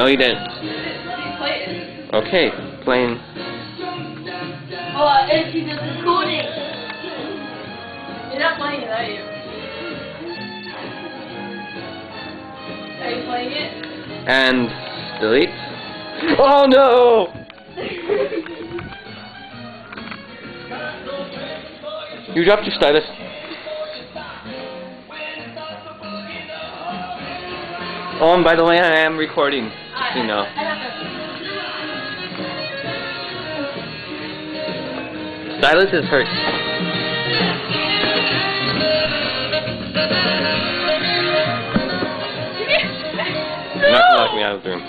No, you didn't. Okay, playing. Oh, she's just recording. You're not playing it, are you? Are you playing it? And delete. Oh no! You dropped your stylus. Oh, and by the way, I am recording. just so You know. Silas is hurt. You're not gonna lock me out of the room.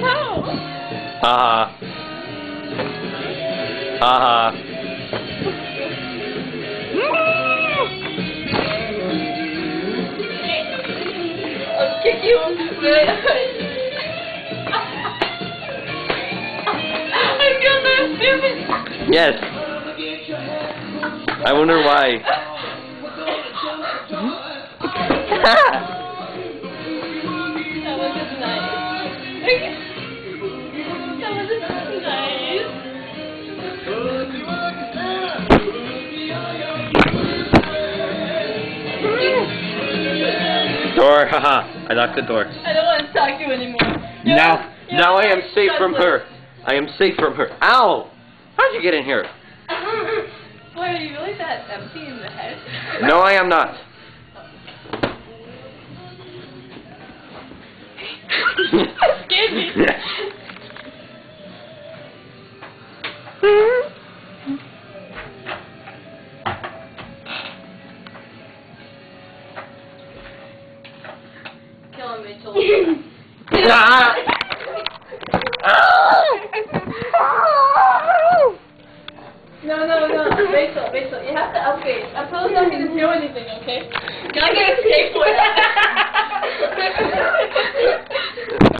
No. Haha. Haha. You. I feel so stupid. Yes. I wonder why. door, haha. I locked the door. I don't want to talk to you anymore. You're Now, now I am safe from her. I am safe from her. Ow! How'd you get in here? Boy, are you really that empty in the head? No, I am not. scared me. Ah! No, no, no. Rachel, Rachel, you have to upgrade. I'm probably not going to do anything, okay? To stay for it.